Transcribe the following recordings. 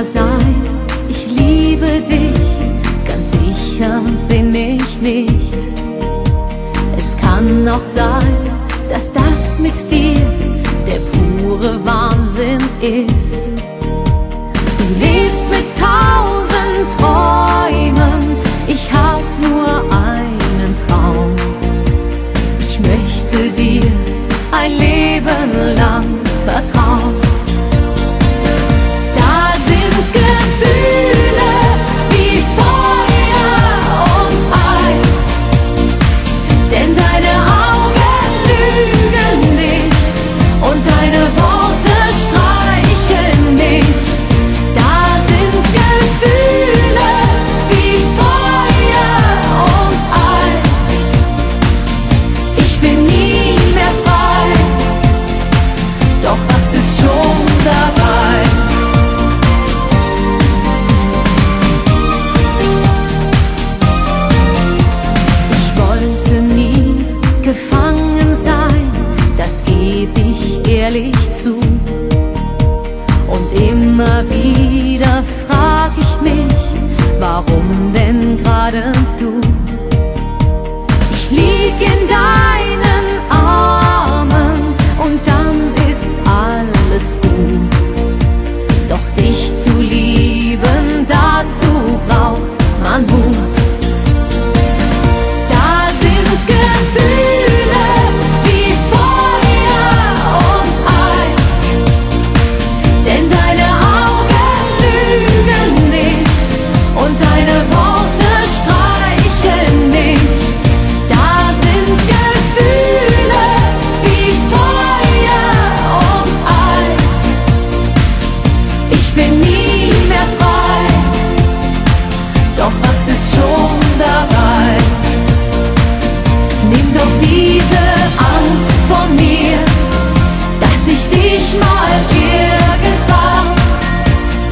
ja sein, ich liebe dich, ganz sicher bin ich nicht. Es kann auch sein, dass das mit dir der pure Wahnsinn ist. Du lebst mit tausend Träumen, ich hab nur einen Traum. Ich möchte dir ein Leben lang vertrauen. Geb ich ehrlich zu. Und immer wieder frag ist schon dabei. Nimm doch diese Angst von mir, dass ich dich mal irgendwann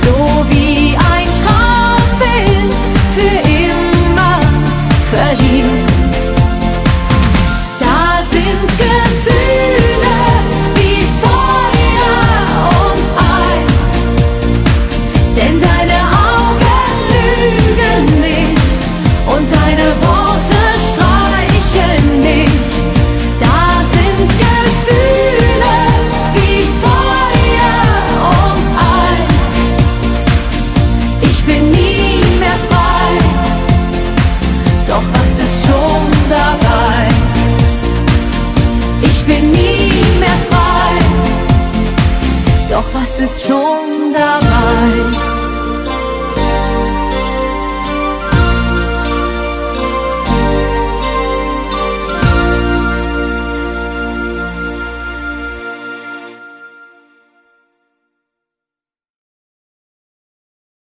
so wie ein Traumbild für immer verlieben. Da sind Gefühle wie Feuer und Eis, denn das ist schon dabei.